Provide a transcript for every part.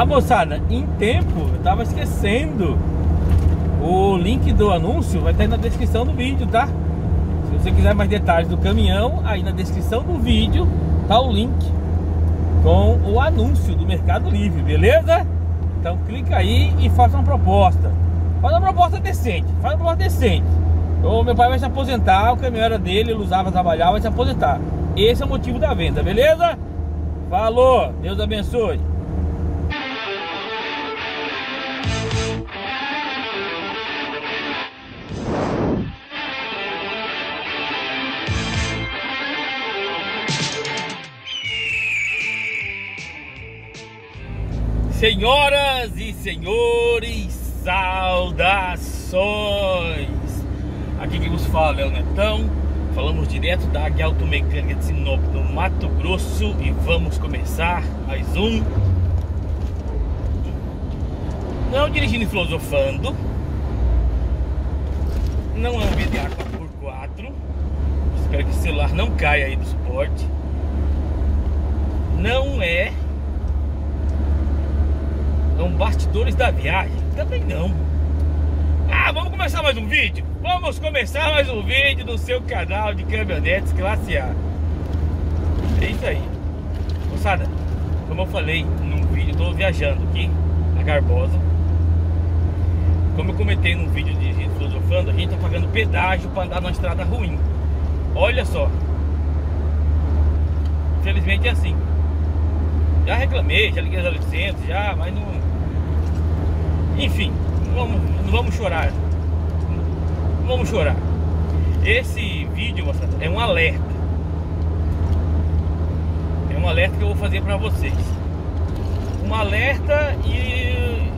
Ah, moçada, em tempo, eu tava esquecendo. O link do anúncio vai estar aí na descrição do vídeo, tá? Se você quiser mais detalhes do caminhão, aí na descrição do vídeo tá o link com o anúncio do Mercado Livre, beleza? Então clica aí e faça uma proposta. Faz uma proposta decente, faz uma proposta decente. O meu pai vai se aposentar, o caminhão era dele, ele usava, trabalhava, vai se aposentar. Esse é o motivo da venda, beleza? Falou, Deus abençoe. Senhoras e senhores, saudações! Aqui quem nos fala é o Netão, falamos direto da Águia Automecânica de Sinop, no Mato Grosso, e vamos começar mais um. Não dirigindo e filosofando, não é um VDA 4x4, espero que o celular não caia aí do suporte. Não é são bastidores da viagem? Também não. Ah, vamos começar mais um vídeo? Vamos começar mais um vídeo do seu canal de caminhonetes classe A. É isso aí. Moçada, como eu falei num vídeo, estou viajando aqui na Garbosa. Como eu comentei num vídeo de filosofando, a gente está pagando pedágio para andar numa estrada ruim. Olha só. Infelizmente é assim. Já reclamei, já liguei as licenças, já, mas não, enfim, vamos, vamos chorar. Vamos chorar. Esse vídeo, é um alerta. É um alerta que eu vou fazer para vocês. Um alerta e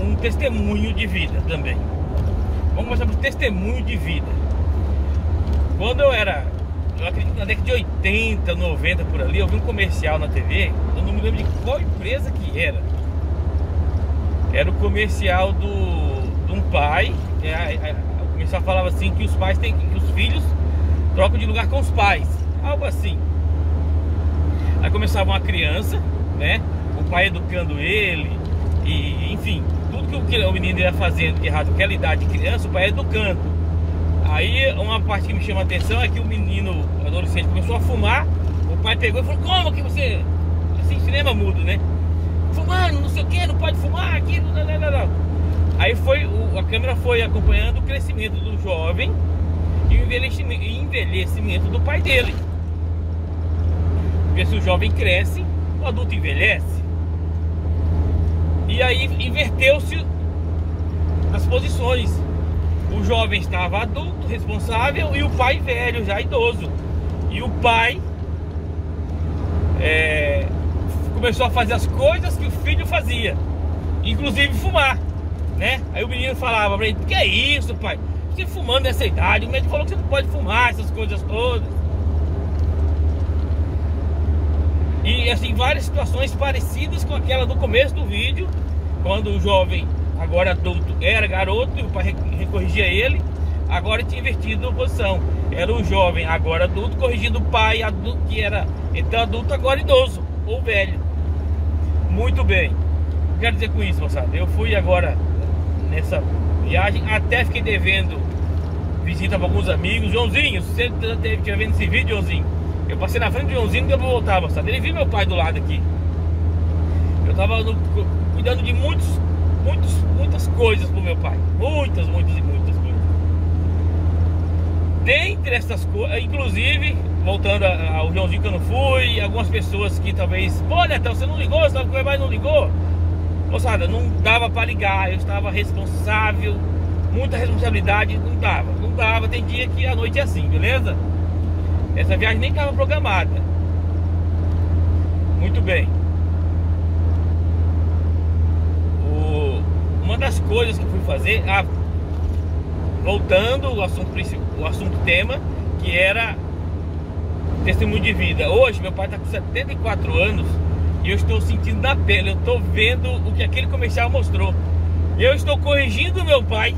um testemunho de vida também. Vamos mostrar um testemunho de vida. Quando eu era, eu acredito na década de 80, 90 por ali, eu vi um comercial na TV, eu não me lembro de qual empresa que era era o comercial do, de um pai. É, o comercial falava assim que os pais têm que os filhos trocam de lugar com os pais, algo assim. Aí começava uma criança, né? O pai educando ele e enfim, tudo que o, menino ia fazendo de errado naquela idade de criança, o pai educando. Aí uma parte que me chama a atenção é que o menino, o adolescente, começou a fumar. O pai pegou e falou: Como que você. Assim, cinema mudo, né? Fumando, não sei o que, não pode fumar, aquilo, não, não, não, não. Aí foi, o, a câmera foi acompanhando o crescimento do jovem e o envelhecimento, envelhecimento do pai dele. Porque se o jovem cresce, o adulto envelhece. E aí inverteu-se as posições. O jovem estava adulto, responsável, e o pai velho, já idoso. E o pai é, começou a fazer as coisas que o filho fazia, inclusive fumar, né? Aí o menino falava pra ele: Que é isso, pai? Você fumando nessa idade? O médico falou que você não pode fumar essas coisas todas. E assim, várias situações parecidas com aquela do começo do vídeo, quando o jovem, agora adulto, era garoto e o pai corrigia ele, agora tinha invertido a posição. Era o jovem, agora adulto, corrigindo o pai adulto, que era então adulto, agora idoso ou velho. Muito bem. Quero dizer com isso, moçada. Eu fui agora nessa viagem, até fiquei devendo visita para alguns amigos. Joãozinho, se você estiver vendo esse vídeo, Joãozinho, eu passei na frente do Joãozinho e deu pra voltar, moçada. Ele viu meu pai do lado aqui. Eu tava no, cuidando de muitos, muitos, muitas coisas pro meu pai. Muitas, muitas e muitas coisas. Dentre essas coisas, inclusive voltando ao Joãozinho que eu não fui, algumas pessoas que talvez, pô, Netão, você não ligou, você estava com mas não ligou. Moçada, não dava para ligar, eu estava responsável, muita responsabilidade, não dava, não dava, tem dia que a noite é assim, beleza? Essa viagem nem estava programada. Muito bem. O, uma das coisas que eu fui fazer, ah, voltando ao assunto, o assunto tema, que era testemunho de vida. Hoje meu pai está com 74 anos e eu estou sentindo na pele, eu estou vendo o que aquele comercial mostrou. Eu estou corrigindo meu pai.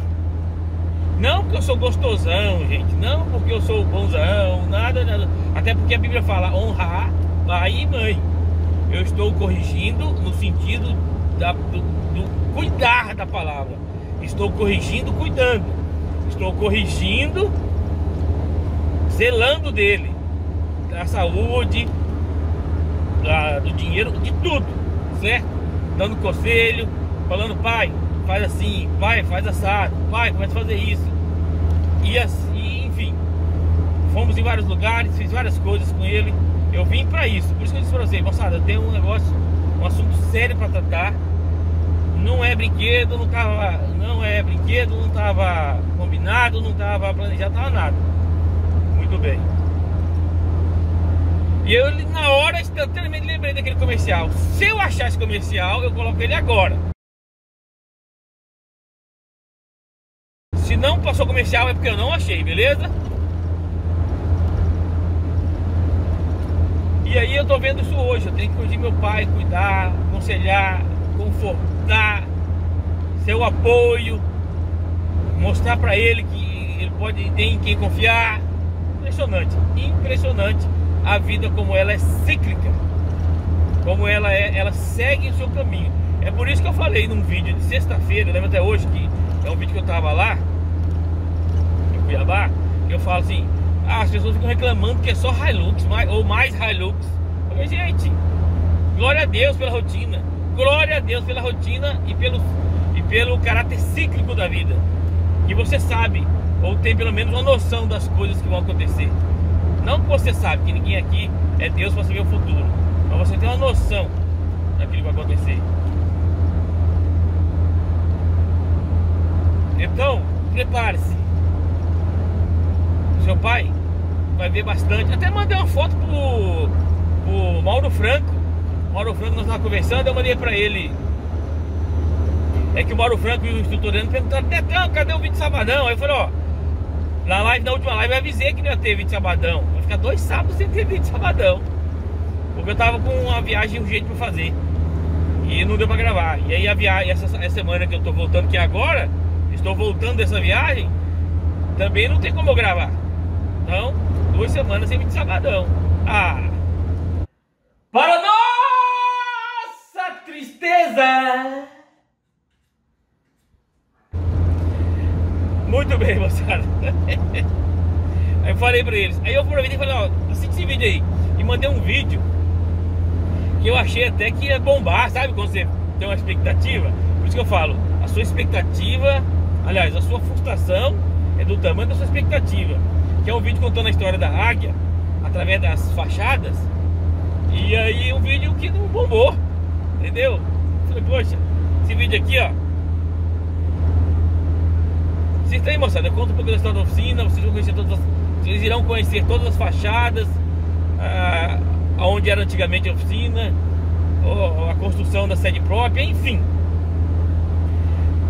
Não porque eu sou gostosão, gente. Não porque eu sou bonzão, nada, nada. Até porque a Bíblia fala honrar pai e mãe. Eu estou corrigindo no sentido da, do, do cuidar da palavra. Estou corrigindo, cuidando. Estou corrigindo, zelando dele, da saúde, da, do dinheiro, de tudo, certo? Dando conselho, falando, pai, faz assim, pai, faz assado, pai, começa a fazer isso. E assim, enfim. Fomos em vários lugares, fiz várias coisas com ele. Eu vim para isso. Por isso que eu disse pra vocês, moçada, eu tenho um negócio, um assunto sério para tratar. Não é brinquedo, não tava. Não é brinquedo, não tava combinado, não tava planejado, tava nada. Muito bem. E eu na hora instantaneamente lembrei daquele comercial. Se eu achar esse comercial, eu coloco ele agora. Se não passou comercial é porque eu não achei, beleza? E aí eu tô vendo isso hoje. Eu tenho que cuidar meu pai, cuidar, aconselhar, confortar, ser o apoio, mostrar para ele que ele pode tem em quem confiar. Impressionante, impressionante a vida como ela é cíclica, como ela é, ela segue o seu caminho. É por isso que eu falei num vídeo de sexta-feira, lembra até hoje que é um vídeo que eu tava lá em Cuiabá, que eu falo assim, ah, as pessoas ficam reclamando que é só Hilux, mais, ou mais Hilux. Falei, gente, glória a Deus pela rotina. Glória a Deus pela rotina e pelo, e pelo caráter cíclico da vida. Que você sabe, ou tem pelo menos uma noção das coisas que vão acontecer. Não que você sabe, que ninguém aqui é Deus para saber o futuro. Mas você tem uma noção daquilo que vai acontecer. Então, prepare-se. Seu pai vai ver bastante. Até mandei uma foto pro, pro Mauro Franco. Mauro Franco nós estávamos conversando, eu mandei para ele. É que o Mauro Franco e o instrutor dele perguntaram, Tetão, cadê o vídeo de sabadão? Aí eu falei, ó, na live, na última live eu avisei que não ia ter vídeo de sabadão. Vai ficar dois sábados sem ter vídeo de sabadão. Porque eu tava com uma viagem urgente pra fazer. E não deu pra gravar. E aí a viagem, essa, essa semana que eu tô voltando aqui agora, estou voltando dessa viagem, também não tem como eu gravar. Então, duas semanas sem vídeo de sabadão. Ah! Para nossa tristeza! Muito bem, moçada. Aí eu falei pra eles. Aí eu aproveitei e falei, ó, assiste esse vídeo aí. E mandei um vídeo que eu achei até que ia bombar, sabe? Quando você tem uma expectativa. Por isso que eu falo, a sua expectativa, aliás, a sua frustração é do tamanho da sua expectativa. Que é um vídeo contando a história da águia, através das fachadas. E aí um vídeo que não bombou. Entendeu? falei, poxa, esse vídeo aqui, ó Assista aí, moçada. Eu conto um pouco da história da oficina. Vocês vão conhecer todas as, Vocês irão conhecer todas as fachadas. Ah, onde era antigamente a oficina. a construção da sede própria, enfim.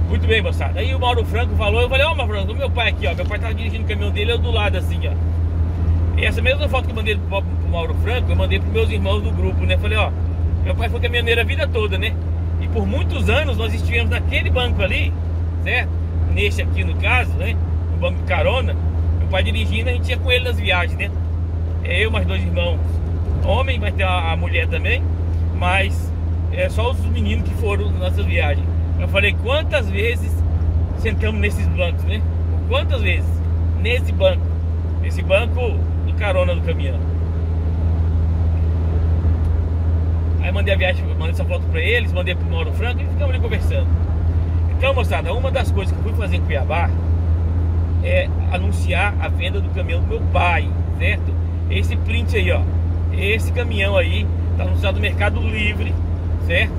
Muito bem, moçada. Aí o Mauro Franco falou, eu falei, ó, oh, Mauro Franco, meu pai aqui, ó. Meu pai tava dirigindo o caminhão dele, eu do lado assim, ó. E essa mesma foto que eu mandei pro, pro Mauro Franco, eu mandei pros meus irmãos do grupo, né? Falei, ó, meu pai foi caminhoneiro a vida toda, né? E por muitos anos nós estivemos naquele banco ali, certo? Neste aqui no caso, né? No banco de carona, meu pai dirigindo, a gente ia com ele nas viagens, né? É eu mais dois irmãos, homem, vai ter a, mulher também, mas é só os meninos que foram nessa viagem. Eu falei, quantas vezes sentamos nesses bancos, né? Quantas vezes? Nesse banco. Esse banco do carona do caminhão. Aí mandei a viagem, mandei essa foto pra eles, mandei pro Mauro Franco e ficamos ali conversando. Então, moçada, uma das coisas que eu fui fazer em Cuiabá é anunciar a venda do caminhão do meu pai, certo? Esse print aí, ó. Esse caminhão aí tá anunciado no Mercado Livre, certo?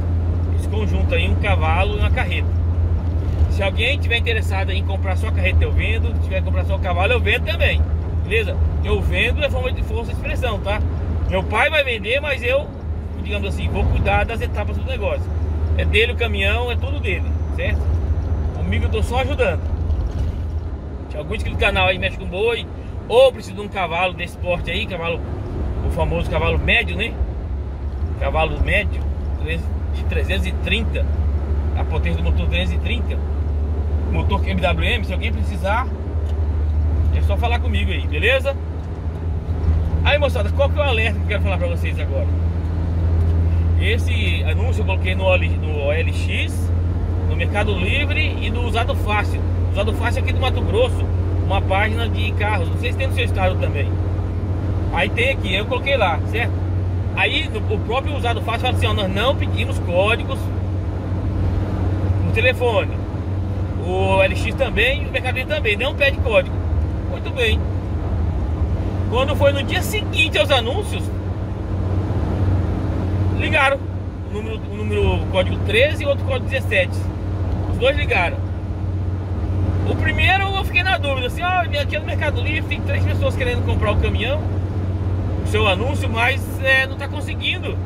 Esse conjunto aí, um cavalo e uma carreta. Se alguém tiver interessado em comprar sua carreta, eu vendo. Se tiver comprar seu cavalo, eu vendo também. Beleza? Eu vendo é forma de força de expressão, tá? Meu pai vai vender, mas eu, digamos assim, vou cuidar das etapas do negócio. É dele o caminhão, é tudo dele certo? Comigo eu tô só ajudando. Tinha alguns que no canal aí mexe com boi, ou precisa de um cavalo desse porte aí, cavalo, o famoso cavalo médio, né? Cavalo médio, de 330, a potência do motor 330, motor MWM, se alguém precisar, é só falar comigo aí, beleza? Aí moçada, qual que é o alerta que eu quero falar pra vocês agora? Esse anúncio eu coloquei no OLX, no Mercado Livre e no Usado Fácil. Usado Fácil aqui do Mato Grosso, uma página de carros. Não sei se tem no seu estado também. Aí tem aqui, eu coloquei lá, certo? Aí o próprio Usado Fácil fala assim, ó, nós não pedimos códigos no telefone. O LX também o Mercado Livre também, não pede código. Muito bem. Quando foi no dia seguinte aos anúncios, ligaram. O número, o número código 13 e outro código 17. Dois ligaram. O primeiro eu fiquei na dúvida, assim, ó, oh, aqui no Mercado Livre tem três pessoas querendo comprar o caminhão, o seu anúncio, mas é, não tá conseguindo.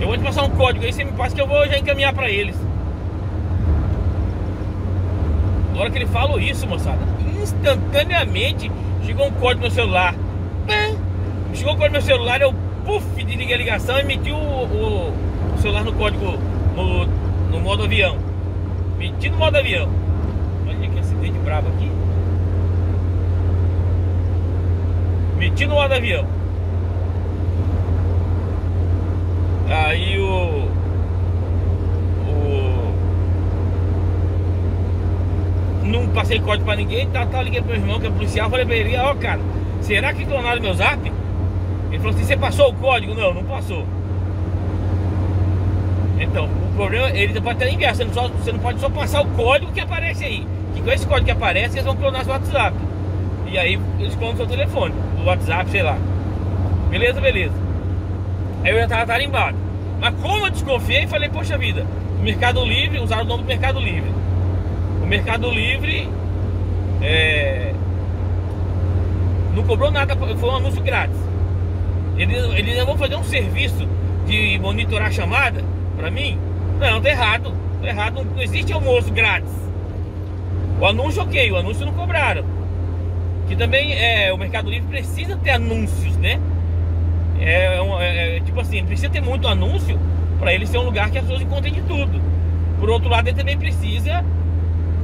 Eu vou te passar um código aí, você me passa que eu vou já encaminhar para eles. Na hora que ele falou isso, moçada, instantaneamente chegou um código no celular. Chegou o código no celular, eu puff, desliguei a ligação e meti o, o, o celular no código no, no modo avião. Meti no modo avião. Olha que acidente bravo aqui. Meti no modo avião. Aí o. O. Não passei código pra ninguém, tá, tá, liguei pro meu irmão que é policial, falei pra ele, ó oh, cara, será que clonaram meu zap? Ele falou assim, você passou o código? Não, não passou. Então, problema, ele pode até enviar, você não, só, você não pode só passar o código que aparece aí. Que com esse código que aparece, eles vão clonar seu WhatsApp. E aí eles clonam seu telefone, o WhatsApp, sei lá. Beleza, beleza. Aí eu já tava tarimbado. Mas como eu desconfiei, falei, poxa vida, o Mercado Livre, usaram o nome do Mercado Livre. O Mercado Livre é, não cobrou nada, foi um anúncio grátis. Eles, eles vão fazer um serviço de monitorar a chamada para mim? Não, tá errado. Tá errado. Não existe almoço grátis. O anúncio, ok, o anúncio não cobraram. Que também é, o Mercado Livre precisa ter anúncios, né? É, é, é tipo assim, precisa ter muito anúncio para ele ser um lugar que as pessoas encontrem de tudo. Por outro lado, ele também precisa,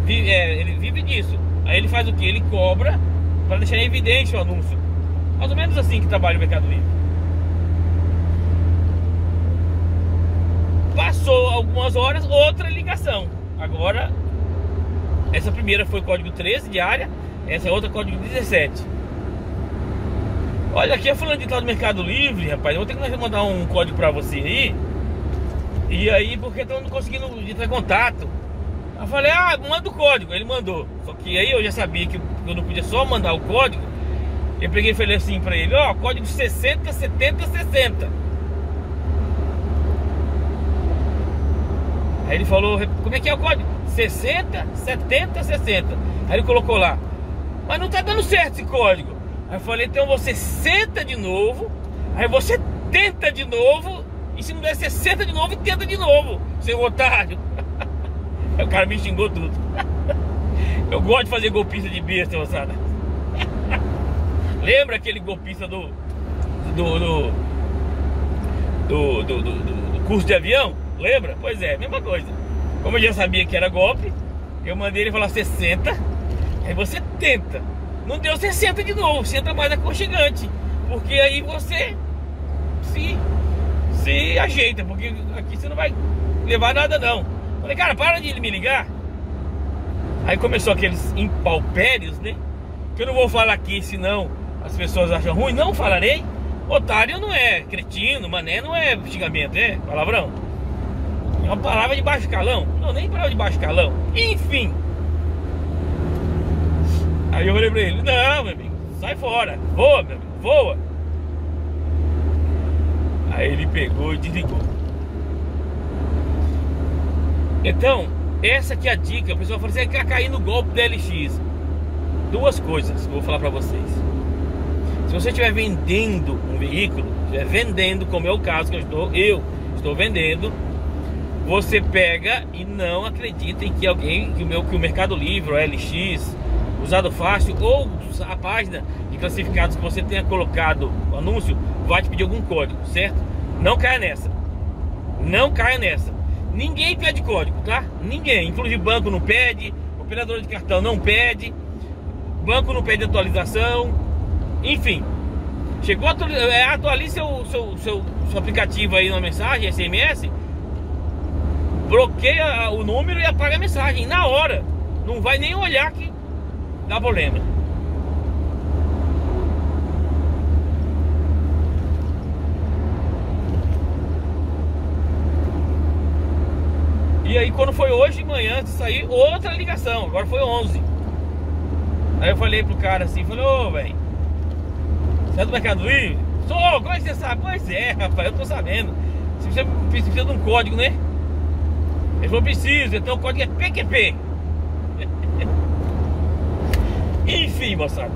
é, ele vive disso. Aí ele faz o que? Ele cobra para deixar evidente o anúncio. Mais ou menos assim que trabalha o Mercado Livre. Passou algumas horas, outra ligação. Agora, essa primeira foi código 13 de área, essa outra código 17. Olha, aqui é falando de tal do Mercado Livre, rapaz. Eu vou ter que mandar um código pra você aí. E aí, porque estão não conseguindo entrar em contato. Eu falei, ah, manda o código. Ele mandou. Só que aí eu já sabia que eu não podia só mandar o código. Eu peguei e falei assim pra ele, ó, oh, código 60, 70, 60. Aí ele falou, como é que é o código? 60, 70, 60. Aí ele colocou lá. Mas não tá dando certo esse código. Aí eu falei, então você senta de novo, aí você tenta de novo, e se não der 60 de novo, tenta de novo, seu otário. O cara me xingou tudo. Eu gosto de fazer golpista de besta, moçada. Lembra aquele golpista do do do, do, do, do, do curso de avião? Lembra? Pois é, mesma coisa. Como eu já sabia que era golpe, eu mandei ele falar 60. Aí você tenta. Não deu 60 de novo, senta mais aconchegante. Porque aí você se, se ajeita, porque aqui você não vai levar nada não. Falei, cara, para de me ligar. Aí começou aqueles impalpérios, né? Que eu não vou falar aqui, senão as pessoas acham ruim. Não falarei. Otário não é cretino, mané não é xingamento, é palavrão. É uma palavra de baixo calão. Não, nem palavra de baixo calão. Enfim. Aí eu falei pra ele, não, meu amigo, sai fora. Voa, meu amigo, voa. Aí ele pegou e desligou. Então, essa aqui é a dica. O pessoal fala assim, quer cair no golpe da LX. Duas coisas que eu vou falar pra vocês. Se você estiver vendendo um veículo, estiver vendendo, como é o caso que eu estou, eu estou vendendo, você pega e não acredita em que alguém, que o, meu, que o Mercado Livre, o LX, usado fácil ou a página de classificados que você tenha colocado o anúncio vai te pedir algum código, certo? Não caia nessa. Não caia nessa. Ninguém pede código, tá? Ninguém. Inclusive banco não pede, operador de cartão não pede, banco não pede atualização, enfim. Chegou a atualizar, é, atualize seu, seu, seu seu aplicativo aí na mensagem, SMS, bloqueia o número e apaga a mensagem na hora. Não vai nem olhar que dá problema. E aí quando foi hoje de manhã de sair, outra ligação, agora foi 11. Aí eu falei pro cara assim, falei, ô velho, você é do Mercado Livre? Sou, como é que você sabe? Pois é, rapaz, eu tô sabendo. Você precisa de um código, né? Ele falou, preciso, então o código é PQP. Enfim, moçada.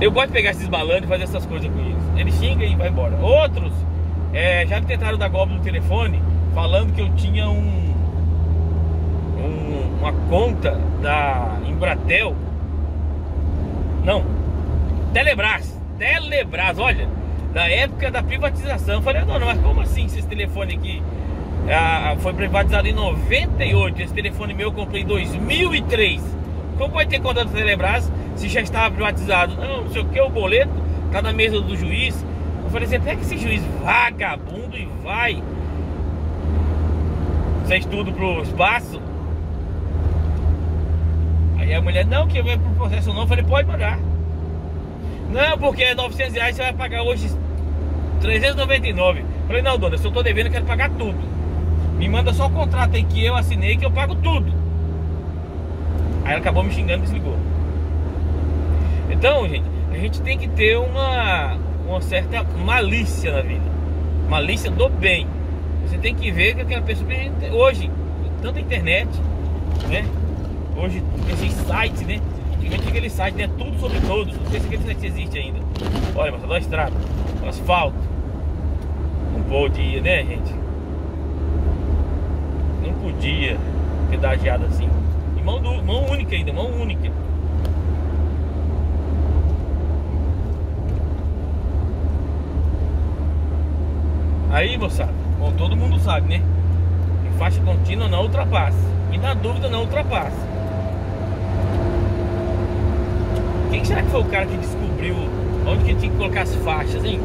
Eu gosto de pegar esses malandros e fazer essas coisas com eles. Eles xingam e vai embora. Outros é, já me tentaram dar golpe no telefone falando que eu tinha um, um, uma conta da Embratel. Não, Telebrás. Telebrás, olha, da época da privatização. Eu falei, não, não, mas como assim esse telefone aqui ah, foi privatizado em 98? Esse telefone meu eu comprei em 2003. Como pode ter conta da Telebrás se já estava privatizado? Não, não sei o que, o boleto tá na mesa do juiz. Eu falei assim, pega esse juiz vagabundo e vai fez tudo pro espaço. Aí a mulher, não, que vai pro processo não. Eu falei, pode mandar. Não, porque é 900 reais, você vai pagar hoje 399. Eu falei, não, dona, se eu tô devendo, eu quero pagar tudo. Me manda só o contrato aí que eu assinei, que eu pago tudo. Aí ela acabou me xingando e desligou. Então, gente, a gente tem que ter uma, uma certa malícia na vida. Malícia do bem. Você tem que ver que aquela pessoa. Hoje, tanta internet, né? Hoje, esses sites, né? Antigamente aquele site, né? Tudo sobre todos. Não sei se aquele site existe ainda. Olha, mas da estrada, o asfalto. Não podia, né, gente? Não podia pedagiado assim. E mão, do, mão única ainda, mão única. Aí, moçada, bom, todo mundo sabe, né? Em faixa contínua não ultrapassa. E na dúvida não ultrapassa. Quem será que foi o cara que descobriu onde que tinha que colocar as faixas, hein?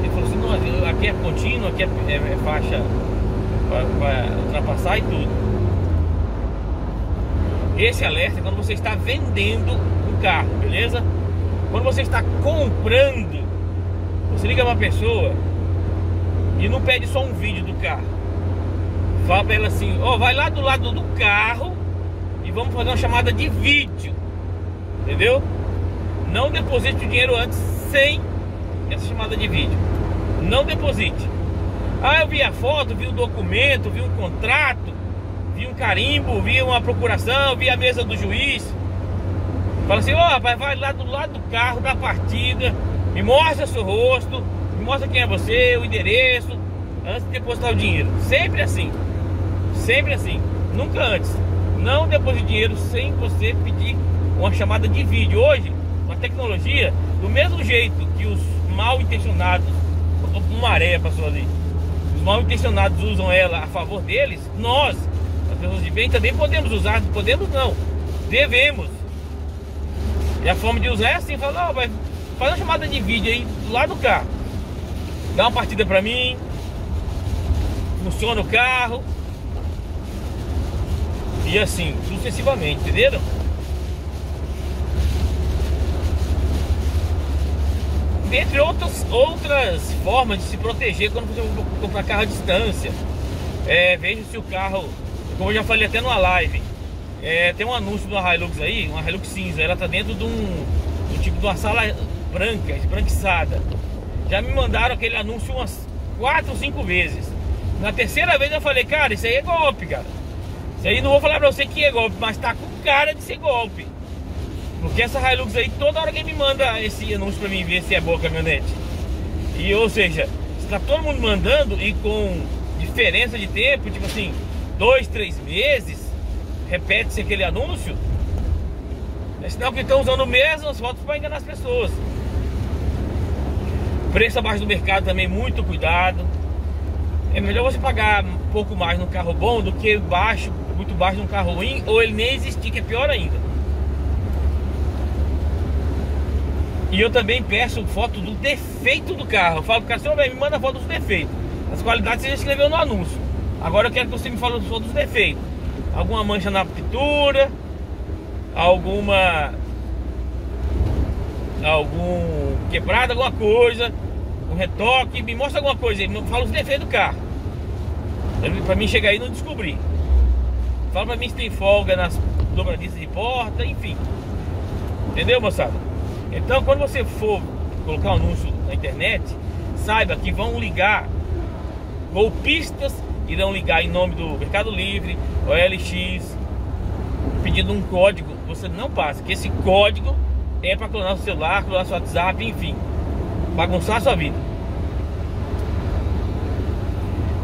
Ele falou assim, não, aqui é contínuo, aqui é, é, é faixa para ultrapassar e tudo. Esse alerta é quando você está vendendo um carro, beleza? Quando você está comprando, você liga uma pessoa e não pede só um vídeo do carro. Fala pra ela assim, ó, oh, vai lá do lado do carro e vamos fazer uma chamada de vídeo. Entendeu? Não deposite o dinheiro antes sem essa chamada de vídeo. Não deposite. Ah, eu vi a foto, vi o documento, vi um contrato, vi um carimbo, vi uma procuração, vi a mesa do juiz. Fala assim, ó, oh, vai, vai lá do lado do carro, da partida, me mostra seu rosto, mostra quem é você, o endereço, antes de depositar o dinheiro. Sempre assim. Sempre assim. Nunca antes. Não deposite dinheiro sem você pedir uma chamada de vídeo. Hoje, com a tecnologia, do mesmo jeito que os mal intencionados, uma maré passou ali, mal intencionados usam ela a favor deles, nós, as pessoas de bem, também podemos usar. Podemos não. Devemos. E a forma de usar é assim, falar, vai fazer uma chamada de vídeo aí lá do carro dá uma partida pra mim, funciona o carro. E assim, sucessivamente, entenderam? Dentre outras, outras formas de se proteger quando você comprar carro à distância. É, veja se o carro, como eu já falei até numa live, é, tem um anúncio de uma Hilux aí, uma Hilux cinza, ela tá dentro de um, um tipo de uma sala branca, esbranquiçada. Já me mandaram aquele anúncio umas 4 ou 5 vezes. Na terceira vez eu falei, cara, isso aí é golpe, cara. Isso aí não vou falar pra você que é golpe, mas tá com cara de ser golpe. Porque essa Hilux aí, toda hora que me manda esse anúncio pra mim ver se é boa a caminhonete. E ou seja, está todo mundo mandando e com diferença de tempo, tipo assim, dois, três meses, repete-se aquele anúncio. É sinal que estão usando mesmo as fotos para enganar as pessoas. Preço abaixo do mercado também, muito cuidado. É melhor você pagar um pouco mais num carro bom do que baixo, muito baixo num carro ruim, ou ele nem existir, que é pior ainda. E eu também peço foto do defeito do carro. Eu falo pro cara, me manda foto dos defeitos. As qualidades você já escreveu no anúncio. Agora eu quero que você me fale foto dos defeitos. Alguma mancha na pintura, alguma. algum quebrado, alguma coisa, um retoque, me mostra alguma coisa aí, fala os defeitos do carro. Pra mim chegar aí e não descobrir. Fala pra mim se tem folga nas dobradiças de porta, enfim. Entendeu, moçada? Então, quando você for colocar um anúncio na internet, saiba que vão ligar golpistas irão ligar em nome do Mercado Livre, OLX, pedindo um código. Você não passa, que esse código é para clonar o celular, clonar seu WhatsApp, enfim, bagunçar a sua vida.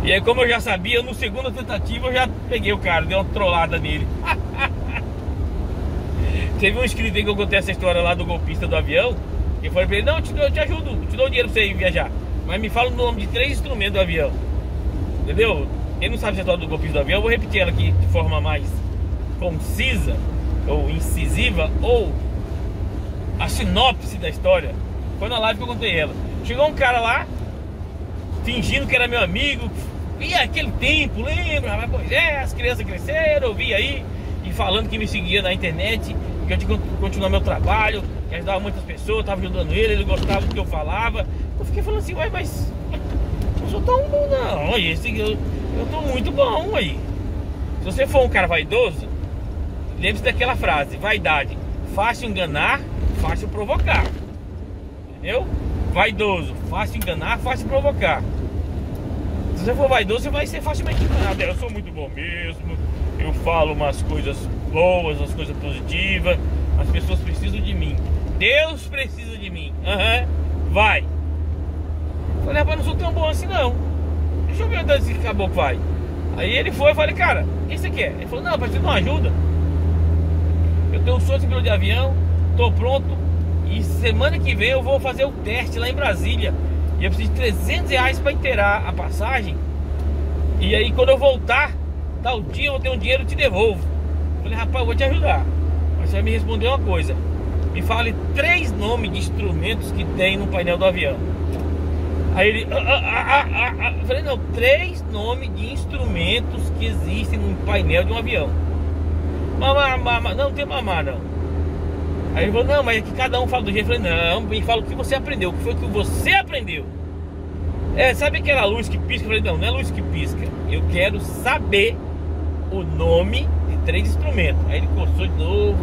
E aí, como eu já sabia, no segunda tentativa eu já peguei o cara, dei uma trollada nele. Teve um inscrito aí que eu contei essa história lá do golpista do avião. E falei pra ele: Não, eu te, eu te ajudo, te dou dinheiro pra você ir viajar. Mas me fala o nome de três instrumentos do avião. Entendeu? Quem não sabe a história do golpista do avião, eu vou repetir ela aqui de forma mais concisa, ou incisiva, ou a sinopse da história. Foi na live que eu contei ela. Chegou um cara lá, fingindo que era meu amigo. E aquele tempo, lembra? Pois é, as crianças cresceram, eu vi aí. E falando que me seguia na internet que eu tinha que continuar meu trabalho, que ajudava muitas pessoas, estava ajudando ele, ele gostava do que eu falava. Eu fiquei falando assim, ué, mas eu sou tão bom não, esse, eu, eu tô muito bom aí. Se você for um cara vaidoso, lembre-se daquela frase, vaidade, fácil enganar, fácil provocar. Entendeu? Vaidoso, fácil enganar, fácil provocar. Se você for vaidoso, você vai ser facilmente enganado. Eu sou muito bom mesmo, eu falo umas coisas boas, umas coisas positivas. As pessoas precisam de mim. Deus precisa de mim. Uhum. Vai. Falei, rapaz, não sou tão bom assim não. Deixa eu ver onde esse caboclo vai. Aí ele foi, eu falei, cara, o que você quer? Ele falou, não, te dar uma ajuda. Eu tenho um sonho de piloto de avião, tô pronto. E semana que vem eu vou fazer o teste lá em Brasília. E eu preciso de 300 reais pra inteirar a passagem. E aí quando eu voltar, tal dia eu ter um dinheiro, eu te devolvo. Falei, rapaz, eu vou te ajudar. Mas você vai me responder uma coisa. Me fale três nomes de instrumentos que tem no painel do avião. Aí ele. Ah, ah, ah, ah, eu falei, não, três nomes de instrumentos que existem no painel de um avião. Mamá, mamá, não, não tem mamá não. Aí ele falou, não, mas é que cada um fala do jeito. Eu falei, não, me fala o que você aprendeu, o que foi que você aprendeu. É, sabe aquela luz que pisca? Eu falei, não, não é luz que pisca. Eu quero saber o nome de três instrumentos. Aí ele coçou de novo.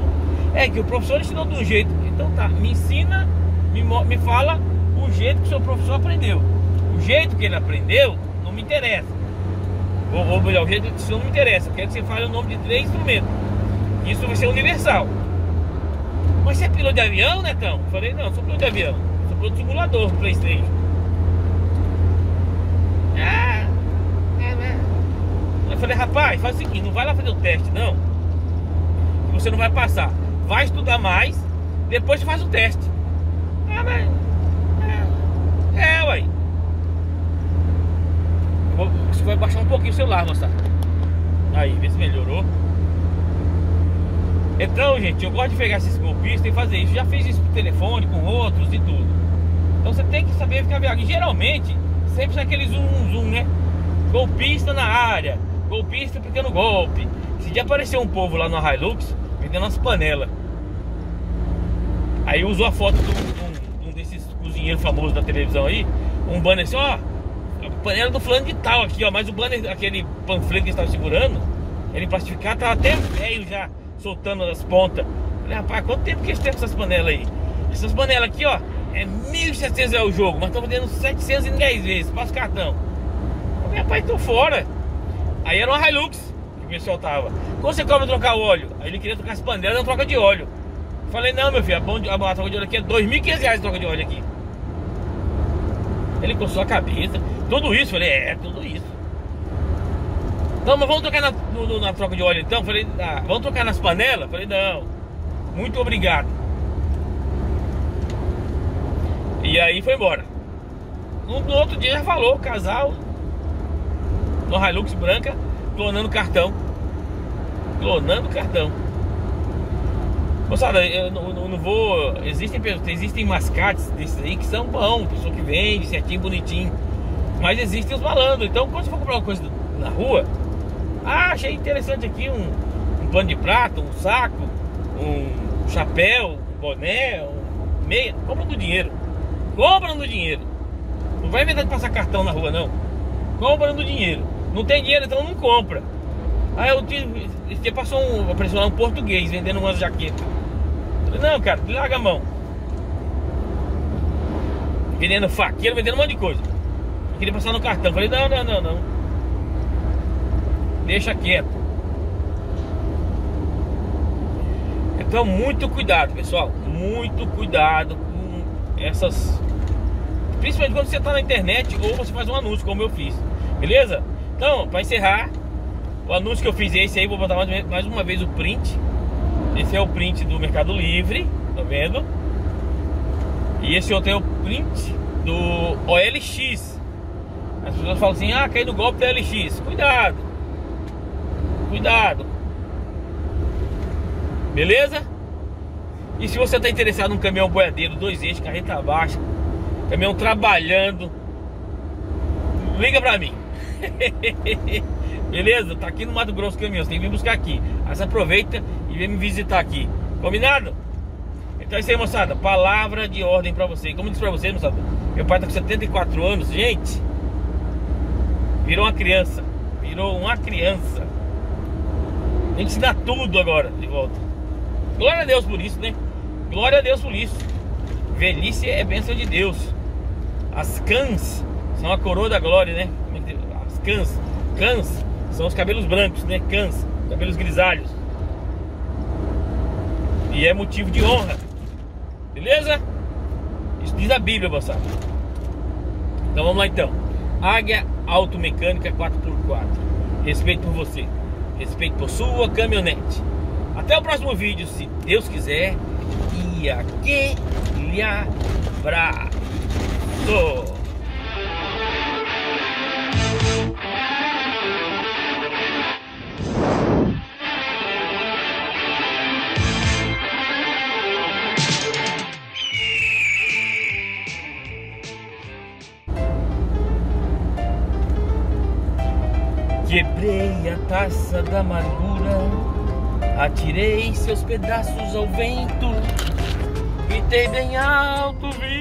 É que o professor ensinou de um jeito. Então tá, me ensina, me, me fala o jeito que o seu professor aprendeu. O jeito que ele aprendeu não me interessa. Ou, ou melhor, o jeito que não me interessa. Eu quero que você fale o nome de três instrumentos. Isso vai ser universal. Mas você é piloto de avião, Netão? Eu falei, não, sou piloto de avião. Sou piloto de simulador do Playstation. Eu falei, rapaz, faz o seguinte, não vai lá fazer o teste, não. Você não vai passar. Vai estudar mais, depois faz o teste. Ah, mas. É, é uai. Você vai baixar um pouquinho o celular, moçada. Aí, vê se melhorou. Então, gente, eu gosto de pegar esses golpistas e fazer isso. Já fiz isso por telefone, com outros e tudo. Então você tem que saber ficar viagem. Geralmente, sempre sai aquele zoom, zoom, né? Golpista na área golpista pequeno golpe. Se dia apareceu um povo lá no Hilux vendendo umas panelas. Aí usou a foto de um, um, desses cozinheiros famosos da televisão aí, um banner assim, ó, a panela do fulano de tal aqui, ó, mas o banner, aquele panfleto que estava segurando, ele plastificado, tava até velho já, soltando as pontas. Falei, rapaz, quanto tempo que eles têm essas panelas aí? Essas panelas aqui, ó, é 1.700 é o jogo, mas estão vendendo 710 vezes, passa o cartão. Falei, rapaz, tô fora. Aí era uma Hilux que o pessoal tava. Quando você cobra trocar o óleo? Aí ele queria trocar as panelas, não troca de óleo. Falei, não, meu filho, a, bom, a troca de óleo aqui é 2.500 reais a troca de óleo aqui. Ele coçou a cabeça. Tudo isso, falei, é, tudo isso. Não, mas vamos trocar na, no, na troca de óleo então? Falei, ah, vamos trocar nas panelas? Falei, não. Muito obrigado. E aí foi embora. No, no outro dia já falou, casal no Hilux branca, clonando cartão. Clonando cartão. Moçada, eu não, não, não vou. Existem, existem mascates desses aí que são bons, pessoa que vende certinho, bonitinho. Mas existem os malandros. Então, quando você for comprar uma coisa na rua, ah, achei interessante aqui um, um pano de prato, um saco, um chapéu, um boné, um meia. Compra no dinheiro. Compra no dinheiro. Não vai inventar de passar cartão na rua, não. Compra no dinheiro. Não tem dinheiro, então não compra. Aí eu tive. Passou um, apareceu lá um português vendendo umas jaquetas. Falei, não, cara, larga a mão. Vendendo faqueiro, vendendo um monte de coisa. Eu queria passar no cartão. Falei, não, não, não, não. Deixa quieto. Então, muito cuidado, pessoal. Muito cuidado com essas. Principalmente quando você está na internet ou você faz um anúncio, como eu fiz. Beleza? Então, para encerrar, o anúncio que eu fiz é esse aí, vou botar mais, mais uma vez o print. Esse é o print do Mercado Livre, tá vendo? E esse outro é o print do OLX. As pessoas falam assim, ah, caiu no golpe da OLX. Cuidado. Cuidado. Beleza? E se você está interessado num caminhão boiadeiro, dois eixos, carreta baixa, caminhão trabalhando, liga pra mim. Beleza? Tá aqui no Mato Grosso Caminhão, você tem que vir buscar aqui. Você aproveita e vem me visitar aqui. Combinado? Então é isso aí, moçada. Palavra de ordem pra você. Como eu disse pra você, moçada, meu pai tá com 74 anos. Gente, virou uma criança. Virou uma criança. Tem que se dar tudo agora de volta. Glória a Deus por isso, né? Glória a Deus por isso. Velhice é bênção de Deus. As cãs são a coroa da glória, né? Cãs. Cãs são os cabelos brancos, né? Cãs. Cabelos grisalhos. E é motivo de honra. Beleza? Isso diz a Bíblia, moçada. Então vamos lá então. Águia Automecânica 4x4. Respeito por você. Respeito por sua caminhonete. Até o próximo vídeo, se Deus quiser. E aquele abraço. Taça da amargura, atirei seus pedaços ao vento, gritei bem alto, vi